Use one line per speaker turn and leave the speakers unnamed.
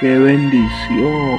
¡Qué bendición!